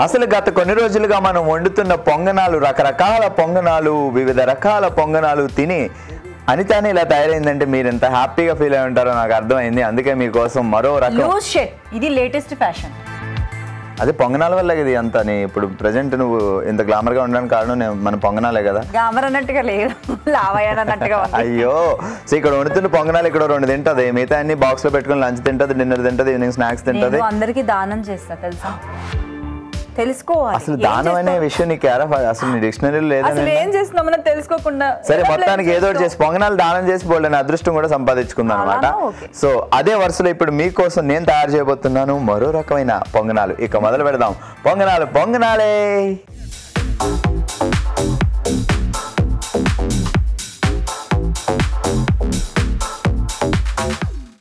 అసలు గత కొన్ని రోజులుగా మనం వండుతున్న పొంగనాలు రకరకాల పొంగనాలు వివిధ రకాల పొంగనాలు తిని అనితానే ఇలా తయారైందంటే మీరు ఎంత హ్యాపీగా ఫీల్ అయి ఉంటారో నాకు అర్థమైంది. అందుకే మీకోసం మరో రకం లూజ్ ఇది లేటెస్ట్ ఫ్యాషన్. అదే పొంగనాల వల్ల ఇది అంత. నీ ఇప్పుడు ప్రజెంట్ నువ్వు ఇంత గ్లామర్గా ఉండడానికి కారణం నేను- మన పొంగనాలే కదా. గామర్ అన్నట్టుగా లేదు. లావయ్యాను అన్నట్టుగా ఉంది. అయ్యో. సో ఇక్కడ వండుతున్న పొంగనాలు ఇక్కడ రెండు తింటది. మిగతా అన్ని బాక్స్లో పెట్టుకుని లంచ్ తింటది డిన్నర్ తింటది ఈవినింగ్ స్నాక్స్ తింటది. నేను అందరికి దానం చేస్తా తెలుసా? తెలుసుకోవాలి. అసలు దానం అనే? విషయం నీకు అసలు నీ డిక్షనరీలో లేదని అసలు ఏం చేస్తున్నాం మనం తెలుసుకోకుండా సరే మొత్తానికి ఏదో చేసి పొంగనాలు దానం చేసి బోల్డని అదృష్టం కూడా సంపాదించుకుందాం అనమాట. సో అదే వరుసలో ఇప్పుడు మీకోసం నేను తయారు చేయబోతున్నాను మరో రకమైన పొంగనాలు. ఇక మొదలు పెడదాం. పొంగనాలు పొంగనాలే!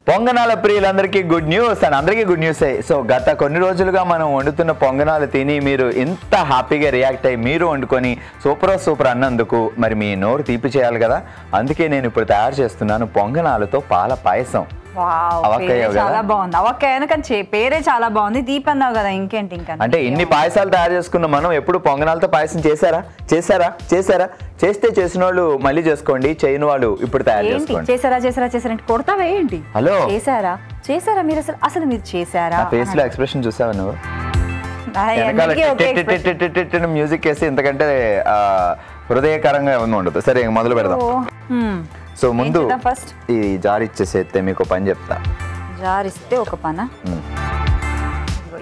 పొంగనాల ప్రియులందరికీ గుడ్ న్యూస్ అండ్ అందరికీ గుడ్ న్యూస్ సో గత కొన్ని రోజులుగా మనం వండుతున్న పొంగనాలు తిని మీరు ఇంత హ్యాపీగా రియాక్ట్ అయ్యి మీరు వండుకొని సూపర్ సూపర్ అన్నందుకు మరి మీ నోరు తీపి చేయాలి కదా. అందుకే నేను ఇప్పుడు తయారు చేస్తున్నాను పొంగనాలతో పాల పాయసం. చాలా బాగుంది కానీ పేరే చాలా బాగుంది దీప్ అన్నావు కదా ఇంకేంటి ఇంకా అంటే ఇన్ని పాయసాలు తయారు చేసుకున్న మనం ఎప్పుడు పొంగనాలతో పాయసం చేశారా చేశారా చేశారా చేస్తే చేసిన వాళ్ళు మళ్ళీ చేసుకోండి చేయని వాళ్ళు ఇప్పుడు తయారు చేసుకోండి చేసారా చేసారా చేసారా అంటే కొడతావా ఏంటి హలో. చేసారా చేసారా మీరు అసలు అసలు మీరు చేసారా నా ఫేస్లో ఎక్స్ప్రెషన్ చూసావా నువ్వు మ్యూజిక్ వేసి ఆ, హృదయకరంగా ఏమన్నా ఉండదు. సరే ఇంక మొదలు పెడదాం. సో ముందు first? ఈ జార్ ఇచ్చేసేస్తే మీకు పని చెప్తా. జారిస్తే ఒక పన?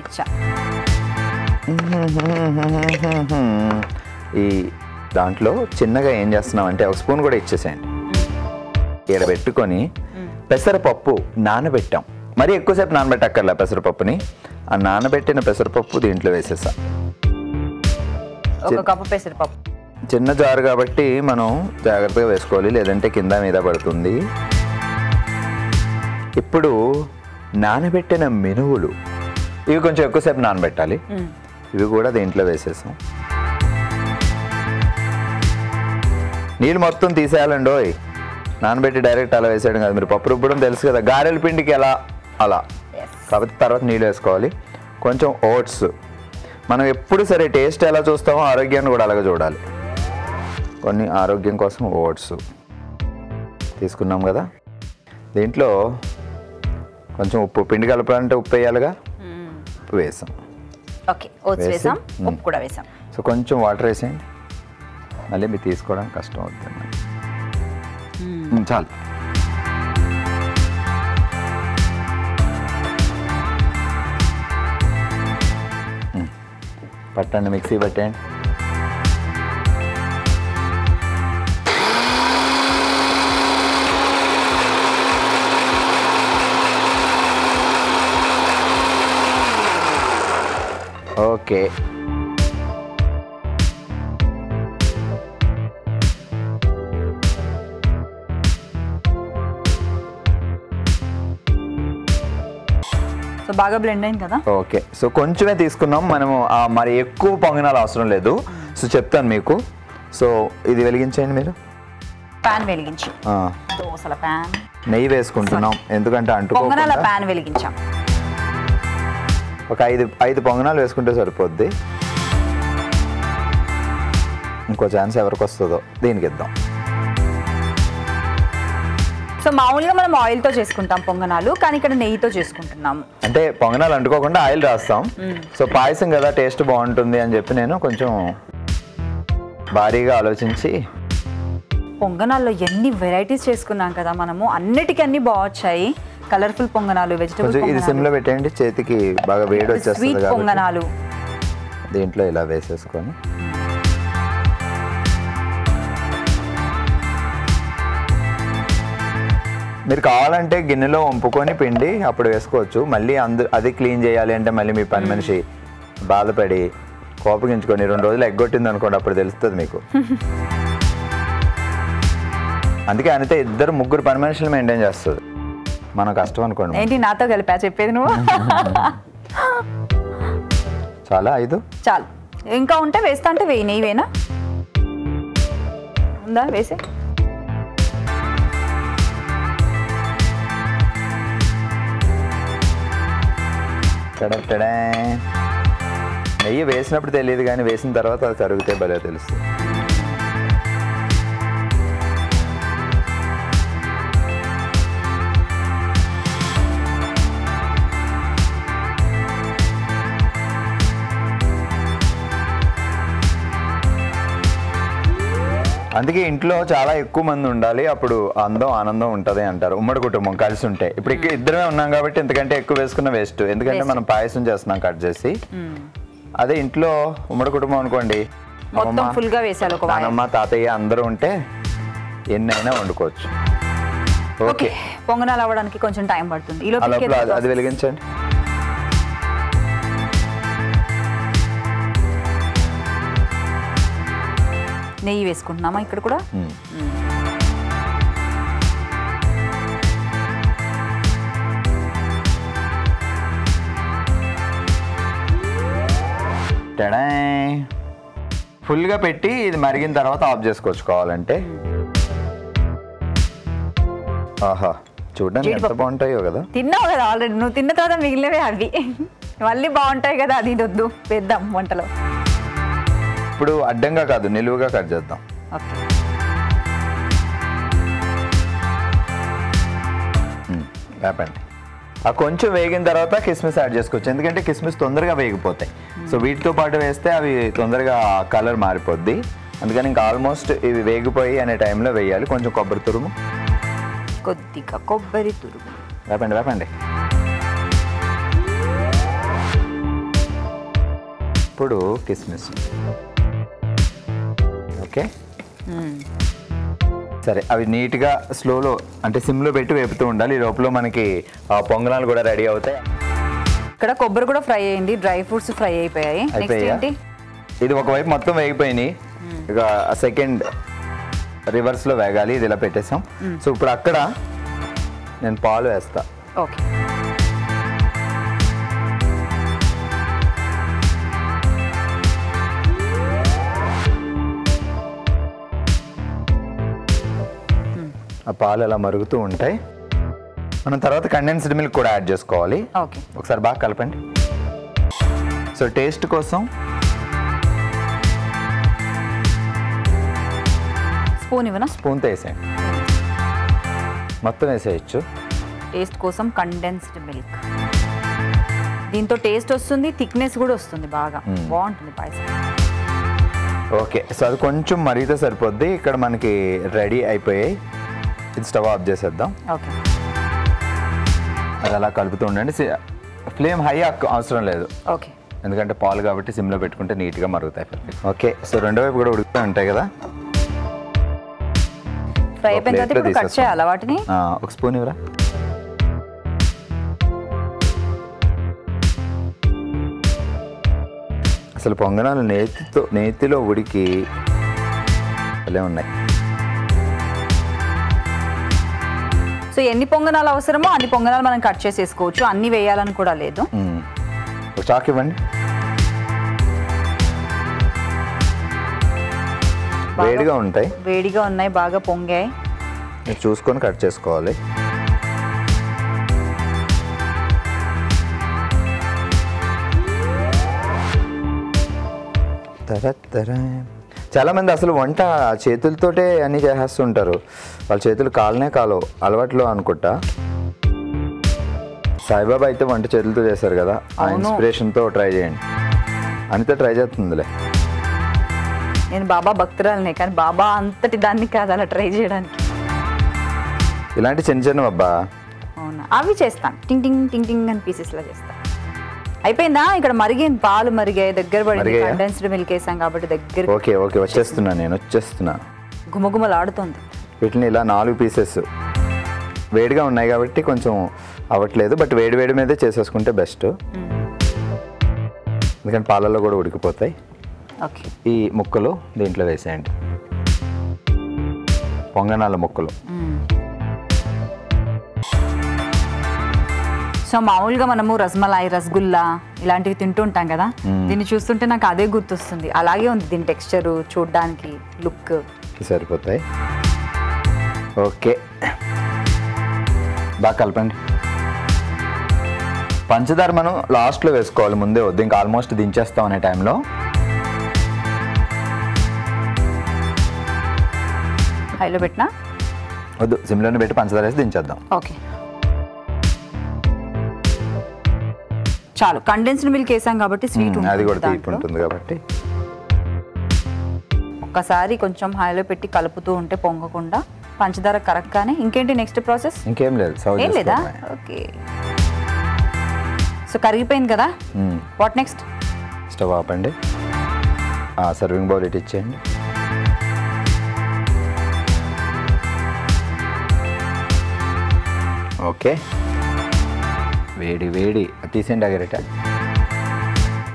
ఇచ్చా. ఈ దాంట్లో చిన్నగా ఏం చేస్తున్నాం అంటే ఒక స్పూన్ కూడా ఇచ్చేసేయండి. ఇక్కడ పెట్టుకొని పెసరపప్పు నానబెట్టాం. మరి ఎక్కువసేపు నానబెట్టక్కర్లే పెసరపప్పుని. ఆ నానబెట్టిన పెసరపప్పు దీంట్లో వేసేసా. ఒక కప్పు పెసరపప్పు. చిన్న జారు కాబట్టి మనం జాగ్రత్తగా వేసుకోవాలి లేదంటే కింద మీద పడుతుంది. ఇప్పుడు నానబెట్టిన మినువులు ఇవి కొంచెం ఎక్కువసేపు నానబెట్టాలి. ఇవి కూడా దీంట్లో వేసేసాం. నీళ్ళు మొత్తం తీసేయాలండి ఓయ్. నానబెట్టి డైరెక్ట్ అలా వేసేయడం కాదు. మీరు పప్పు రుబ్బడం తెలుసు కదా గారెల పిండికి ఎలా? అలా. కాబట్టి తర్వాత నీళ్ళు వేసుకోవాలి. కొంచెం ఓట్స్. మనం ఎప్పుడు సరే టేస్ట్ ఎలా చూస్తామో ఆరోగ్యాన్ని కూడా అలాగే చూడాలి. కొన్ని ఆరోగ్యం కోసం ఓట్స్ తీసుకున్నాం కదా. దీంట్లో కొంచెం ఉప్పు పిండి కలపాలంటే ఉప్పు వేయాలిగా. ఉప్పు వేసాం. ఓకే ఓట్స్ వేసి. ఉప్పు కూడా వేసాం. సో కొంచెం వాటర్ వేసేయండి. మళ్ళీ మీరు తీసుకోవడానికి కష్టం అవుతుంది చాలు. పట్టండి మిక్సీ పట్టండి ఓకే. సో బాగా బ్లెండ్ అయింది కదా? ఓకే. సో కొంచెమే తీసుకున్నాం. మనము మరి ఎక్కువ పొంగనాలు అవసరం లేదు. సో చెప్తాను మీకు. సో ఇది వెలిగించండి మీరు. పాన్ వెలిగించి. దోసల పాన్ నెయ్యి వేసుకుంటున్నాం. ఎందుకంటే పొంగనాల అంటుకోకుండా పాన్ వెలిగించాం. ఒక ఐదు ఐదు పొంగనాలు వేసుకుంటే సరిపోద్ది. ఇంకో ఛాన్స్ ఎవరికి వస్తుందో దీనికి ఇద్దాం సో మామూలుగా మనం ఆయిల్తో చేసుకుంటాం పొంగనాలు కానీ ఇక్కడ నెయ్యితో చేసుకుంటున్నాము. అంటే పొంగనాలు అంటుకోకుండా ఆయిల్ రాస్తాం. సో పాయసం కదా టేస్ట్ బాగుంటుంది అని చెప్పి నేను కొంచెం భారీగా ఆలోచించి పొంగనాల్లో ఎన్ని వెరైటీస్ చేసుకున్నాం కదా మనము. అన్నిటికీ అన్ని బాగొచ్చాయి కలర్ఫుల్ పొంగనాలు వెజిటబుల్ ఇది సిమ్లో పెట్టండి చేతికి బాగా వేడి వచ్చేస్తుంది పొంగనాలు. దీంట్లో ఇలా వేసేసుకొని. మీరు కావాలంటే గిన్నెలో వంపుకొని పిండి అప్పుడు వేసుకోవచ్చు. మళ్ళీ అందు అది క్లీన్ చేయాలి అంటే మళ్ళీ మీ పని మనిషి బాధపడి కోపగించుకొని రెండు రోజులు ఎగ్గొట్టింది అనుకోండి అప్పుడు తెలుస్తుంది మీకు. అందుకే అనితే ఇద్దరు ముగ్గురు పని మనుషులు మెయింటైన్ చేస్తుంది. మన కష్టం అనుకోండి ఏంటి నాతో కలిపా? చెప్పేది నువ్వు? చాలా ఐదు? చాలు. ఇంకా ఉంటే వేస్తా అంటే వేయి. నెయ్యి వేనా ఉందా? వేసే. నెయ్యి వేసినప్పుడు తెలియదు కానీ వేసిన తర్వాత అది కరిగితే భలే తెలుస్తుంది. అందుకే ఇంట్లో చాలా ఎక్కువ మంది ఉండాలి అప్పుడు అందం ఆనందం ఉంటది అంటారు. ఉమ్మడి కుటుంబం కలిసి ఉంటే. ఇప్పుడు ఇద్దరమే ఉన్నాం కాబట్టి ఇంతకంటే ఎక్కువ వేసుకున్న వేస్ట్. ఎందుకంటే మనం పాయసం చేస్తున్నాం కట్ చేసి. అదే ఇంట్లో ఉమ్మడి కుటుంబం అనుకోండి. మొత్తం ఫుల్గా వేసాలి ఒక వాయ నానమ్మ తాతయ్య అందరూ ఉంటే ఎన్నైనా వండుకోవచ్చు. ఓకే. పొంగనాలు అవ్వడానికి కొంచెం టైం పడుతుంది. అది- వెలిగించండి. నెయ్యి వేసుకుంటున్నామా ఇక్కడ కూడా. ఫుల్గా పెట్టి ఇది మరిగిన తర్వాత ఆఫ్ చేసుకోవచ్చు కావాలంటే ఆహా చూడడానికి ఎంత. బాగుంటాయో కదా. తిన్నావు కదా ఆల్రెడీ. నువ్వు తిన్న తర్వాత మిగిలినవే అవి. మళ్ళీ బాగుంటాయి కదా అది వద్దు. వేద్దాం వంటలో. ఇప్పుడు అడ్డంగా కాదు నిలువుగా కట్ చేద్దాం. ఓకే. వేపండి ఆ కొంచెం వేగిన తర్వాత కిస్మిస్ యాడ్ చేసుకోవచ్చు. ఎందుకంటే కిస్మిస్ తొందరగా వేగిపోతాయి. సో వీటితో పాటు వేస్తే అవి తొందరగా కలర్ మారిపోద్ది. అందుకని ఇంకా ఆల్మోస్ట్ ఇవి వేగిపోయి అనే టైంలో వేయాలి. కొంచెం కొబ్బరి తురుము. కొద్దిగా కొబ్బరి తురుము. వేపండి వేపండి ఇప్పుడు కిస్మిస్. ఓకే. సరే అవి నీట్గా స్లోలో అంటే సిమ్లో పెట్టి వేపుతూ ఉండాలి. ఈ లోపల మనకి పొంగనాలు కూడా రెడీ అవుతాయి. ఇక్కడ కొబ్బరి కూడా ఫ్రై అయింది. డ్రై ఫ్రూట్స్ ఫ్రై అయిపోయాయి. నెక్స్ట్ ఏంటి? ఇది ఒకవైపు మొత్తం వేగిపోయినాయి. ఇక సెకండ్ రివర్స్లో వేగాలి. ఇది ఇలా పెట్టేసాం. సో ఇప్పుడు అక్కడ నేను పాలు వేస్తా. ఓకే ఆ పాలు అలా మరుగుతూ ఉంటాయి. మనం తర్వాత కండెన్స్డ్ మిల్క్ కూడా యాడ్ చేసుకోవాలి. ఓకే. ఒకసారి బాగా కలపండి. సో టేస్ట్ కోసం స్పూన్ ఇవ్వనా? స్పూన్తో వేసేయండి. మొత్తం వేసేయచ్చు. టేస్ట్ కోసం కండెన్స్డ్ మిల్క్ దీంతో టేస్ట్ వస్తుంది థిక్నెస్ కూడా వస్తుంది బాగా. మ్మ్. బాగుంటుంది పాయసం. ఓకే. సో అది కొంచెం మరిగితే సరిపోద్ది. ఇక్కడ మనకి రెడీ అయిపోయాయి. ఇది స్టవ్ ఆఫ్ చేసేద్దాం. ఓకే. అది అలా కలుపుతూ ఉండండి. ఫ్లేమ్ హై అవసరం లేదు. ఓకే. ఎందుకంటే పాలు కాబట్టి సిమ్లో పెట్టుకుంటే నీట్గా మరుగుతాయి. ఓకే. సో రెండో వైపు కూడా ఉడుకుతూ ఉంటాయి కదా? ఫ్రై ఒక అయిపోయిన తర్వాత plate లో ఇప్పుడు కట్ తీసేస్తాం. చేయాలా వాటిని? ఆ, ఒక స్పూన్ ఇవ్వరా? అసలు పొంగనాలు నేతితో నేతిలో ఉడికి భలే ఉన్నాయి. సో ఎన్ని పొంగనాలు అవసరమో అన్ని పొంగనాలు మనం కట్ చేసేసుకోవచ్చు. అన్ని వేయాలని కూడా లేదు. చాక్ ఇవ్వండి. వేడిగా ఉంటాయి. వేడిగా ఉన్నాయి బాగా పొంగాయి. చూసుకొని కట్ చేసుకోవాలి. చాలా మంది అసలు వంట చేతులతోటే అన్ని చేసేస్తుంటారు. వాళ్ళ చేతులు కాలనే కాలో అలవాట్లో అనుకుంటా. సాయిబాబా అయితే వంట చేతులతో చేశారు కదా ఆ. ఇన్స్పిరేషన్తో ట్రై చేయండి. అనిత ట్రై చేస్తుందిలే. నేను బాబా భక్తురాలనే కానీ బాబా అంతటి దాన్ని కాదు అలా ట్రై చేయడానికి. ఇలాంటి చిన్న చిన్న అబ్బా. అవునా? అవి చేస్తాను. టింగ్ టింగ్ టింగ్ టింగ్ అని పీసెస్ లా చేస్తాను అయిపోయిందా? ఇక్కడ మరిగింది పాలు మరిగాయి దగ్గర మరిగాయా? కండెన్స్డ్ మిల్క్ వేసాం కాబట్టి దగ్గర ఓకే ఓకే వచ్చేస్తున్నా నేను వచ్చేస్తున్నా. గుమగుమలాడుతుంది. వీటిని ఇలా నాలుగు పీసెస్ వేడిగా ఉన్నాయి కాబట్టి కొంచెం అవ్వట్లేదు బట్ వేడి వేడి మీదే చేసేసుకుంటే బెస్ట్ ఎందుకంటే పాలల్లో కూడా ఉడికిపోతాయి. ఓకే. ఈ ముక్కలు దీంట్లో వేసేయండి. పొంగనాల ముక్కలు. సో మామూలుగా మనము రసమలాయి రసగుల్లా ఇలాంటివి తింటూ ఉంటాం కదా. దీన్ని చూస్తుంటే నాకు అదే గుర్తొస్తుంది. అలాగే ఉంది దీని టెక్స్చరు చూడడానికి లుక్. సరిపోతాయి. ఓకే. బాగా కలపండి. పంచదార మనం లాస్ట్లో వేసుకోవాలి ముందే వద్దు ఇంకా ఆల్మోస్ట్ దించేస్తాం అనే టైంలో. హైలో పెట్టినా? వద్దు సిమ్లోనే పెట్టి పంచదార వేసి దించేద్దాం. ఓకే. చాలు కండెన్స్డ్ మిల్క్ వేసాం కాబట్టి స్వీట్ అది కూడా తీపి ఉంటుంది కాబట్టి. ఒక్కసారి కొంచెం హైలో పెట్టి కలుపుతూ ఉంటే పొంగకుండా పంచదార కరగ్గానే ఇంకేంటి నెక్స్ట్ ప్రాసెస్ ఇంకేం లేదు ఏం లేదా. ఓకే. సో కరిగిపోయింది కదా. వాట్ నెక్స్ట్ స్టవ్ ఆపండి సర్వింగ్ బౌల్ ఇటు ఇచ్చేయండి. ఓకే. వేడి వేడి. తీసేయండి అగరట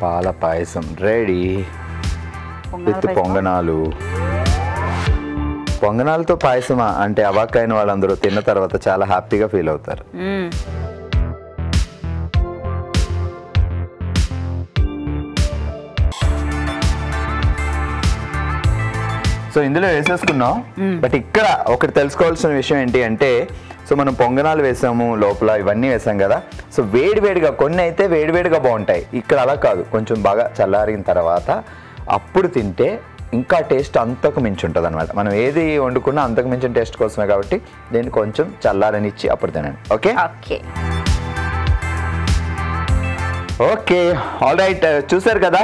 పాల పాయసం. రెడీ విత్ పొంగనాలు. పొంగనాలతో పాయసమా అంటే అవాక్కైన వాళ్ళందరూ తిన్న తర్వాత చాలా హ్యాపీగా ఫీల్ అవుతారు. సో ఇందులో వేసేసుకున్నాం. బట్ ఇక్కడ ఒకటి తెలుసుకోవాల్సిన విషయం ఏంటి అంటే సో మనం పొంగనాలు వేసాము లోపల ఇవన్నీ వేసాం కదా. సో వేడివేడిగా కొన్ని అయితే వేడివేడిగా బాగుంటాయి. ఇక్కడ అలా కాదు. కొంచెం బాగా చల్లారిన తర్వాత అప్పుడు తింటే ఇంకా టేస్ట్ అంతకు మించి ఉంటుంది అనమాట మనం ఏది వండుకున్నా అంతకు మించిన టేస్ట్ కోసమే కాబట్టి దీన్ని కొంచెం చల్లారనిచ్చి అప్పుడు తినండి. Okay? Okay. Okay. All right చూసారు కదా?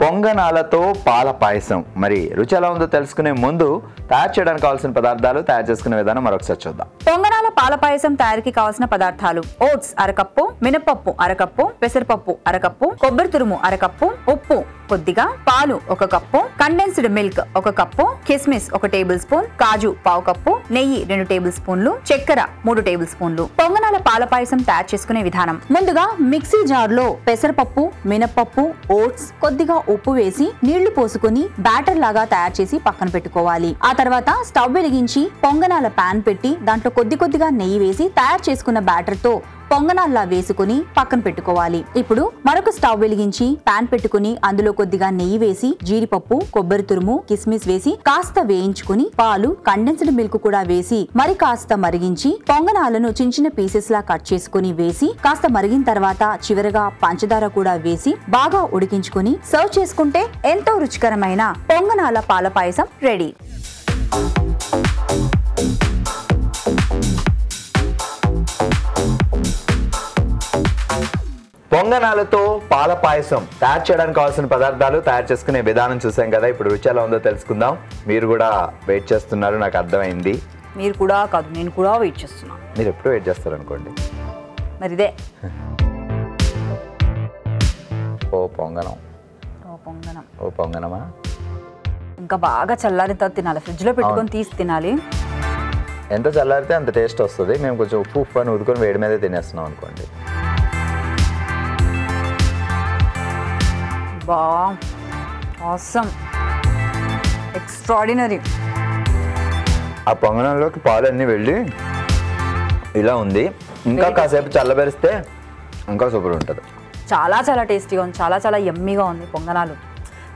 పొంగనాలతో పాల పాయసం. మరి రుచి ఎలా ఉందో తెలుసుకునే ముందు తయారు చేయడానికి కావాల్సిన పదార్థాలు తయారు చేసుకునే విధానం మరొకసారి చూద్దాం. పొంగనాల పాల పాయసం తయారీకి కావాల్సిన పదార్థాలు ఓట్స్ అరకప్పు మినపప్పు అరకప్పు పెసరపప్పు అరకప్పు కొబ్బరి తురుము అరకప్పు ఉప్పు కొద్దిగా పాలు ఒక కప్పు కండెన్స్డ్ మిల్క్ ఒక కప్పు కిస్మిస్ ఒక టేబుల్ స్పూన్ కాజు పావు కప్పు నెయ్యి రెండు టేబుల్ స్పూన్లు చక్కెర మూడు టేబుల్ స్పూన్లు. పొంగనాల పాల పాయసం తయారు చేసుకునే విధానం ముందుగా మిక్సీ జార్లో పెసరపప్పు మినపప్పు ఓట్స్ కొద్దిగా ఉప్పు వేసి నీళ్ళు పోసుకొని బ్యాటర్ లాగా తయారు చేసి పక్కన పెట్టుకోవాలి. ఆ తర్వాత స్టవ్ వెలిగించి పొంగనాల పాన్ పెట్టి దాంట్లో కొద్ది కొద్దిగా నెయ్యి వేసి తయారు చేసుకున్న బ్యాటర్తో పొంగనాల్లా వేసుకుని పక్కన పెట్టుకోవాలి. ఇప్పుడు మరొక స్టవ్ వెలిగించి పాన్ పెట్టుకుని అందులో కొద్దిగా నెయ్యి వేసి జీడిపప్పు కొబ్బరి తురుము కిస్మిస్ వేసి కాస్త వేయించుకుని పాలు కండెన్స్డ్ మిల్క్ కూడా వేసి మరి కాస్త మరిగించి పొంగనాలను చిన్న చిన్న పీసెస్ లా కట్ చేసుకుని వేసి కాస్త మరిగిన తర్వాత చివరగా పంచదార కూడా వేసి బాగా ఉడికించుకుని సర్వ్ చేసుకుంటే ఎంతో రుచికరమైన పొంగనాల పాల పాయసం రెడీ పొంగనాలతో పాల పాయసం తయారు చేయడానికి కావాల్సిన పదార్థాలు తయారు చేసుకునే విధానం చూసాం కదా. ఇప్పుడు రుచి ఎలా ఉందో తెలుసుకుందాం. మీరు కూడా వెయిట్ చేస్తున్నారు నాకు అర్థమైంది. మీరు కూడా కాదు నేను కూడా వెయిట్ చేస్తున్నా మీరు ఎప్పుడు వెయిట్ చేస్తారు అనుకోండి మరి ఇదే ఓ పొంగనం. ఓ పొంగనం. ఓ పొంగనమా? ఇంకా బాగా చల్లారిన తర్వాత తినాలి. ఫ్రిడ్జ్లో పెట్టుకొని తీసి తినాలి. ఎంత చల్లారితే అంత టేస్ట్ వస్తుంది. మేము కొంచెం ఉప్పు ఉప్పు అని ఉదుకొని వేడి మీదే తినేస్తున్నాం అనుకోండి. బా ఆసమ్ ఎక్స్ట్రాడినరీ ఆ పొంగనంలోకి పాలు అన్నీ వెళ్ళి ఇలా ఉంది. ఇంకా కాసేపు చల్లబెరిస్తే ఇంకా సూపర్ ఉంటుంది. చాలా చాలా టేస్టీగా ఉంది. చాలా చాలా యమ్మీగా ఉంది పొంగనాలు.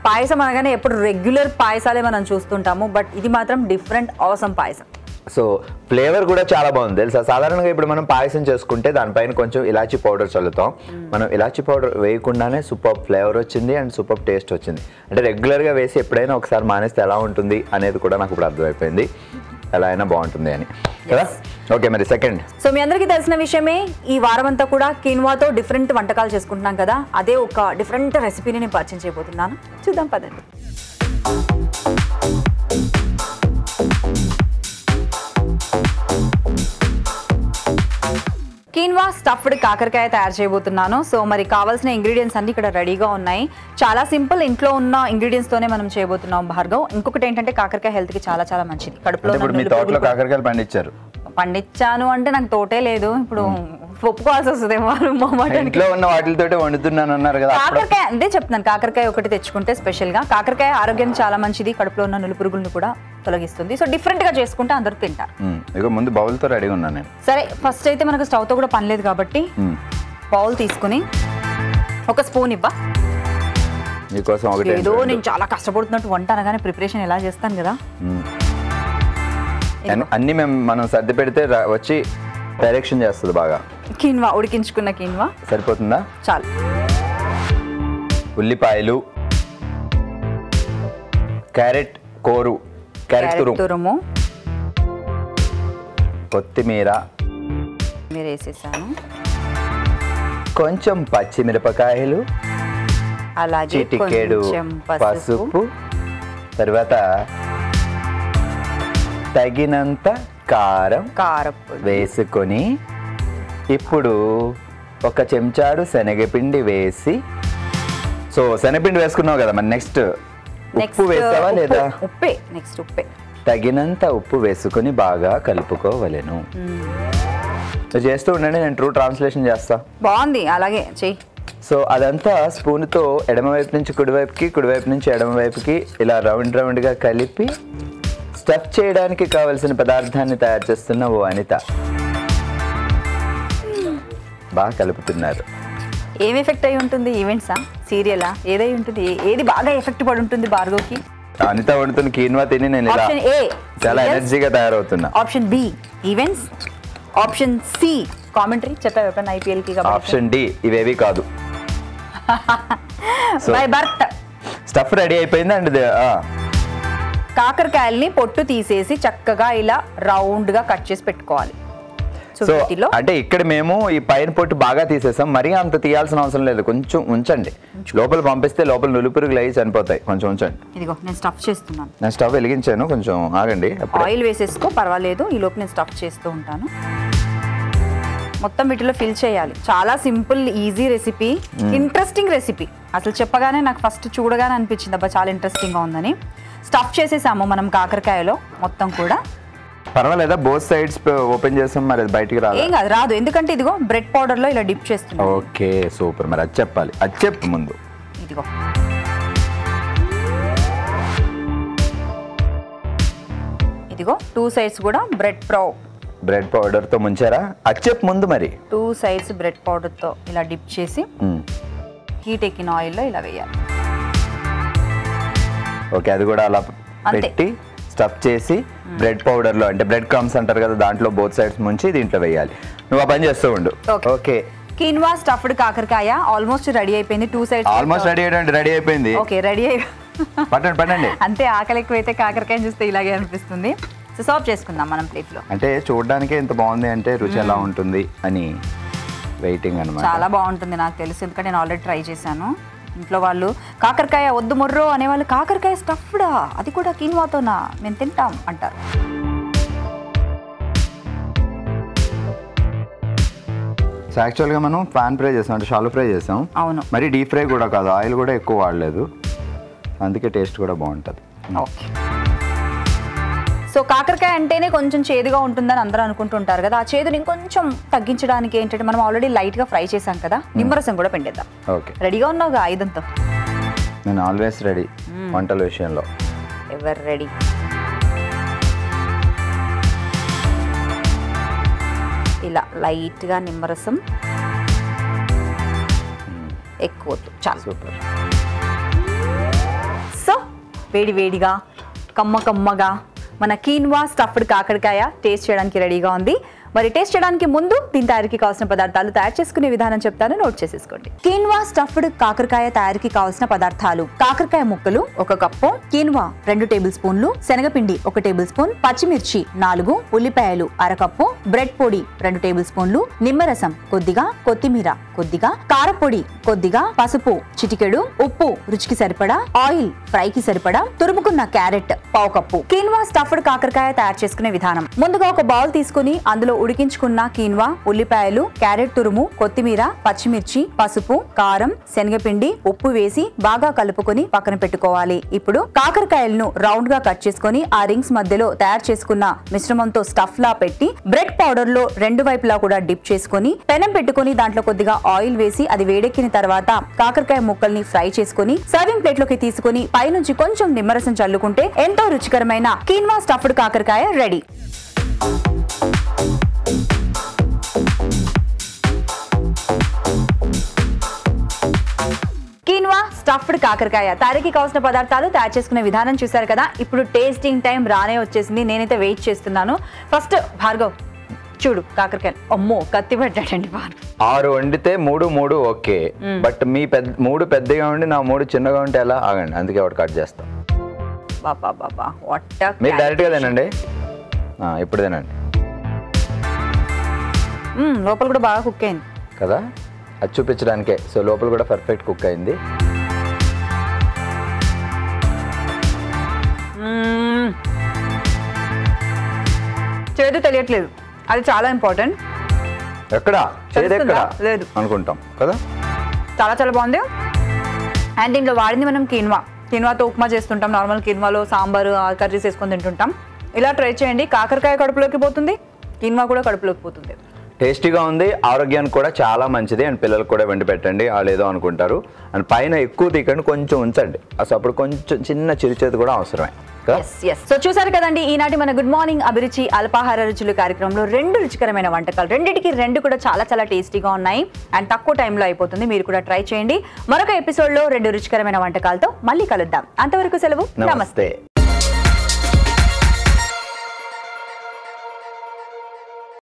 పాయసం అనగానే ఎప్పుడు రెగ్యులర్ పాయసాలే మనం చూస్తుంటాము. బట్ ఇది మాత్రం డిఫరెంట్ అవసరం పాయసం. సో ఫ్లేవర్ కూడా చాలా బాగుంది. తెలుసా? సాధారణంగా ఇప్పుడు మనం పాయసం చేసుకుంటే దానిపైన కొంచెం ఇలాచీ పౌడర్ చల్లుతాం. మనం ఇలాచీ పౌడర్ వేయకుండానే సూపర్ ఫ్లేవర్ వచ్చింది అండ్ సూపర్ టేస్ట్ వచ్చింది. అంటే రెగ్యులర్గా వేసి ఎప్పుడైనా ఒకసారి మానేస్తే ఎలా ఉంటుంది అనేది కూడా నాకు ఇప్పుడు అర్థమైపోయింది. ఎలా అయినా బాగుంటుంది అని. కదా? ఓకే మరి సెకండ్. సో మీ అందరికీ తెలిసిన విషయమే ఈ వారం అంతా కూడా కిన్వాతో డిఫరెంట్ వంటకాలు చేసుకుంటున్నాం కదా అదే ఒక డిఫరెంట్ రెసిపీని నేను పరిచయం చేయబోతున్నాను. చూద్దాం పదండి. కీన్వా స్టఫ్డ్ కాకరకాయ తయారు చేయబోతున్నాను. సో మరి కావాల్సిన ఇంగ్రీడియంట్స్ అన్ని ఇక్కడ రెడీగా ఉన్నాయి. చాలా సింపుల్ ఇంట్లో ఉన్న ఇంగ్రీడియంట్స్ తోనే మనం చేయబోతున్నాం భార్గవ్. ఇంకొకటి ఏంటంటే కాకరకాయ హెల్త్కి చాలా చాలా మంచిది. కడుపులో కాకరకాయలు పండించారు. పండించాను అంటే నాకు తోటే లేదు. ఇప్పుడు ఒప్పుకోవాల్సి వస్తుంది ఇంట్లో ఉన్న వాటితోటే వండుతున్నాను అన్నారు కదా కాకరకాయ అంటే చెప్తున్నాను. కాకరకాయ ఒకటి తెచ్చుకుంటే స్పెషల్గా. కాకరకాయ ఆరోగ్యం చాలా మంచిది. కడుపులో ఉన్న నులు పురుగులను కూడా తొలగిస్తుంది. సో డిఫరెంట్గా చేసుకుంటే అందరూ తింటారు. ఇక ముందు బౌల్తో రెడీగా ఉన్నాను నేను. సరే ఫస్ట్ అయితే మనకు స్టవ్తో కూడా పని లేదు కాబట్టి. బౌల్ తీసుకుని ఒక స్పూన్ ఇవ్వ. ఒకటి ఏదో నేను చాలా కష్టపడుతున్నట్టు వంట అనగానే ప్రిపరేషన్ ఎలా చేస్తాను కదా. అన్ని మేము మనం సర్ది పెడితే వచ్చి డైరెక్షన్ చేస్తుంది బాగా. కీన్వా ఉడికించుకున్న కీన్వా. సరిపోతుందా? చాలు. ఉల్లిపాయలు క్యారెట్ కోరు. క్యారెట్ తురుము. కొత్తిమీర. మీరు వేసేసాను. కొంచెం పచ్చిమిరపకాయలు. అలాగే చిటికెడు పసుపు. తర్వాత తగినంత కారం కారప్పొడి వేసుకొని ఇప్పుడు ఒక చెంచాడు శనగపిండి వేసి సో శనగపిండి వేసుకున్నావు కదా మరి నెక్స్ట్ ఉప్పు వేసావా లేదా? ఉప్పే. నెక్స్ట్ ఉప్పే. తగినంత ఉప్పు వేసుకొని బాగా కలుపుకోవలెను. సో చేస్తూ ఉండండి నేను ట్రూ ట్రాన్స్లేషన్ చేస్తా. బాగుంది అలాగే చెయ్యి. సో అదంతా స్పూన్తో ఎడమవైపు నుంచి కుడివైపుకి కుడివైపు నుంచి ఎడమవైపుకి ఇలా రౌండ్ రౌండ్గా కలిపి స్టఫ్ చేయడానికి కావలసిన పదార్థాన్ని తయారు చేస్తున్న ఓ అనిత. బాగా కలుపుతున్నారు. ఏం ఎఫెక్ట్ అయి ఉంటుంది? ఈవెంట్సా సీరియలా ఏదై ఉంటుంది? ఏది బాగా ఎఫెక్ట్ పడి ఉంటుంది భార్గవ్కి అనిత వండుతున్న కీన్వా తిని నేను ఇలా ఆప్షన్ ఏ చాలా ఎనర్జీగా తయారవుతున్నా. Option B events option C commentary చెప్పావు ఎప్పుడన్నా ఐపీఎల్కి కాబట్టి? ఆప్షన్ డి ఇవేవి కాదు. బై బర్త్ స్టఫ్ రెడీ అయిపోయింది అండ్ కాకరకాయల్ని పొట్టు తీసేసి చక్కగా ఇలా రౌండ్గా కట్ చేసి పెట్టుకోవాలి. సో అంటే ఇక్కడ మేము ఈ పైన పొట్టు బాగా తీసేసాం. మరీ అంత తీయాల్సిన అవసరం లేదు. కొంచెం ఉంచండి. లోపల పంపిస్తే లోపల నులుపురుగులు అయ్యి చనిపోతాయి. కొంచెం ఉంచండి. ఇదిగో నేను స్టఫ్ చేస్తున్నాను. నేను స్టవ్ వెలిగించాను. కొంచెం ఆగండి. ఆయిల్ వేసేసుకో పర్వాలేదు. ఈ లోపు నేను స్టఫ్ చేస్తూ ఉంటాను. మొత్తం వీటిలో ఫిల్ చేయాలి. చాలా simple easy recipe interesting recipe అసలు చెప్పగానే నాకు ఫస్ట్ చూడగానే అనిపించింది. అబ్బా చాలా ఇంట్రెస్టింగ్గా ఉందని. స్టఫ్ చేసేసాము మనం కాకరకాయలో మొత్తం కూడా. పర్వాలేదా? బోత్ సైడ్స్ ఓపెన్ చేసాం మరి అది బయటికి రాదు ఏం కాదు రాదు. ఎందుకంటే ఇదిగో బ్రెడ్ పౌడర్లో ఇలా డిప్ చేస్తున్నాను ఓకే సూపర్. మరి అది చెప్పాలి. అది చెప్పు ముందు. ఇదిగో. ఇదిగో టూ సైడ్స్ కూడా బ్రెడ్ ప్రౌ బ్రెడ్ పౌడర్తో ముంచారా? అది చెప్పు ముందు మరి. టూ సైడ్స్ బ్రెడ్ పౌడర్తో ఇలా డిప్ చేసి. హీట్ ఎక్కిన ఆయిల్లో ఇలా వేయాలి. ఓకే అది కూడా అలా. పెట్టి స్టఫ్ చేసి బ్రెడ్ పౌడర్లో అంటే బ్రెడ్ క్రమ్స్ అంటారు కదా దాంట్లో బోత్ సైడ్స్ ముంచి దీంట్లో వేయాలి. నువ్వు ఆ పని చేస్తూ ఉండు. ఓకే కీన్వా స్టఫ్డ్ కాకరకాయ ఆల్మోస్ట్ రెడీ అయిపోయింది టూ సైడ్స్ ఆల్మోస్ట్ రెడీ అయ్యండి రెడీ అయిపోయింది. ఓకే రెడీ అయి పట్టండి పట్టండి. అంతే ఆకలి ఎక్కువైతే కాకరకాయ చూస్తే ఇలాగే అనిపిస్తుంది. సో సర్వ్ చేసుకుందాం మనం ప్లేట్లో అంటే చూడడానికే ఇంత బాగుంది అంటే రుచి ఎలా ఉంటుంది అని వెయిటింగ్ అనమాట చాలా బాగుంటుంది నాకు తెలుసు ఎందుకంటే నేను ఆల్రెడీ ట్రై చేశాను. ఇంట్లో వాళ్ళు. కాకరకాయ వద్దు మొర్రో అనేవాళ్ళు కాకరకాయ స్టఫ్డా అది కూడా కీన్వాతోనా మేము తింటాం అంటారు. సో యాక్చువల్గా మనం పాన్ ఫ్రై చేసాం అంటే షాలో ఫ్రై చేసాం. అవును. మరి డీప్ ఫ్రై కూడా కాదు ఆయిల్ కూడా ఎక్కువ వాడలేదు. అందుకే టేస్ట్ కూడా బాగుంటుంది. ఓకే. సో కాకరకాయ అంటేనే కొంచెం చేదుగా ఉంటుందని అందరూ అనుకుంటుంటారు కదా. ఆ చేదుని ఇంకొంచెం తగ్గించడానికి ఏంటంటే మనం ఆల్రెడీ లైట్గా ఫ్రై చేసాం కదా నిమ్మరసం కూడా పిండేద్దాం. ఓకే. రెడీగా ఉన్నావుగా ఐదంతో నేను ఆల్వేస్ రెడీ వంటల విషయంలో. ఎవరు రెడీ ఇలా లైట్గా నిమ్మరసం. ఎక్కువ. చాలు. సూపర్. సో వేడి వేడిగా కమ్మ కమ్మగా మన కీన్వా స్టఫ్డ్ కాకరకాయ టేస్ట్ చేయడానికి రెడీగా ఉంది. మరి టేస్ట్ చేయడానికి ముందు దీని తయారీకి కావాల్సిన పదార్థాలు తయారు చేసుకునే విధానం చెప్తాను. నోట్ చేసేసుకోండి. కీన్వా స్టఫ్డ్ కాకరకాయ తయారీకి కావాల్సిన పదార్థాలు. కాకరకాయ ముక్కలు ఒక కప్పు కీన్వా రెండు టేబుల్ స్పూన్లు శనగపిండి ఒక టేబుల్ స్పూన్ పచ్చిమిర్చి నాలుగు ఉల్లిపాయలు అరకప్పు బ్రెడ్ పొడి రెండు టేబుల్ స్పూన్లు నిమ్మరసం కొద్దిగా కొత్తిమీర కొద్దిగా కారపొడి కొద్దిగా పసుపు చిటికెడు ఉప్పు రుచికి సరిపడా ఆయిల్ ఫ్రైకి సరిపడా తురుముకున్న క్యారెట్ పావు కప్పు. కీన్వా స్టఫ్డ్ కాకరకాయ తయారు చేసుకునే విధానం. ముందుగా ఒక బౌల్ తీసుకుని అందులో ఉడికించుకున్న కీన్వా ఉల్లిపాయలు క్యారెట్ తురుము కొత్తిమీర పచ్చిమిర్చి పసుపు కారం శనగపిండి ఉప్పు వేసి బాగా కలుపుకొని పక్కన పెట్టుకోవాలి. ఇప్పుడు కాకరకాయలను రౌండ్గా కట్ చేసుకొని ఆ రింగ్స్ మధ్యలో తయారు చేసుకున్న మిశ్రమంతో స్టఫ్ లా పెట్టి బ్రెడ్ పౌడర్లో రెండు వైపులా కూడా డిప్ చేసుకొని పెనం పెట్టుకొని దాంట్లో కొద్దిగా ఆయిల్ వేసి అది వేడెక్కిన తర్వాత కాకరకాయ ముక్కల్ని ఫ్రై చేసుకొని సర్వింగ్ ప్లేట్లోకి తీసుకొని పైనుంచి కొంచెం నిమ్మరసం చల్లుకుంటే ఎంతో రుచికరమైన కీన్వా స్టఫ్డ్ కాకరకాయ రెడీ. కీన్వా స్టఫ్డ్ కాకరకాయ. తయారీకి కావాల్సిన పదార్థాలు తయారు చేసుకునే విధానం చూశారు కదా? ఇప్పుడు టేస్టింగ్ టైం రానే వచ్చేసింది. నేనైతే వెయిట్ చేస్తున్నాను. ఫస్ట్ భార్గవ్ చూడు కాకరకాయ. అమ్మో కత్తి పెట్టాడండి ఆరు వండితే మూడు మూడు ఓకే. బట్ మీ పెద్ద మూడు పెద్దగా ఉండి నా మూడు చిన్నగా ఉంటే ఎలా? ఆగండి అందుకే ఒకటి కట్ చేస్తాం. బాబా బాబా వాట్ మీరు డైరెక్ట్గా తినండి. ఇప్పుడు తినండి. లోపల కూడా బాగా కుక్ అయింది. కదా? అది చూపించడానికే. సో లోపల కూడా పర్ఫెక్ట్ కుక్ అయింది. చేదు తెలియట్లేదు. అది చాలా ఇంపార్టెంట్ ఎక్కడ? చేదు ఎక్కడ? తెలుస్తుందా? లేదు. అనుకుంటాం. కదా? చాలా చాలా బాగుంది. అండ్ దీంట్లో వాడింది మనం కిన్వా. కిన్వాతో ఉప్మా చేస్తుంటాం. నార్మల్ కిన్వాలో సాంబారు కర్రీస్ వేసుకొని తింటుంటాం. ఇలా ట్రై చేయండి. కాకరకాయ కడుపులోకి పోతుంది. కిన్వా కూడా కడుపులోకి పోతుంది. టేస్టీగా ఉంది ఆరోగ్యానికి కూడా చాలా మంచిది అండ్ పిల్లలకు కూడా వెండి పెట్టండి వాళ్ళు ఏదో అనుకుంటారు. అండ్ పైన ఎక్కువ తీకండి కొంచెం ఉంచండి. అసలు అప్పుడు కొంచెం చిన్న చిరుచేతి కూడా అవసరమే సో చూసారు కదండి ఈనాటి మన గుడ్ మార్నింగ్ అభిరుచి అల్పాహార రుచులు కార్యక్రమంలో రెండు రుచికరమైన వంటకాలు. రెండిటికి రెండు కూడా చాలా చాలా టేస్టీగా ఉన్నాయి. అండ్ తక్కువ టైంలో అయిపోతుంది మీరు కూడా ట్రై చేయండి. మరొక ఎపిసోడ్లో రెండు రుచికరమైన వంటకాలతో మళ్ళీ కలుద్దాం. అంతవరకు సెలవు. నమస్తే.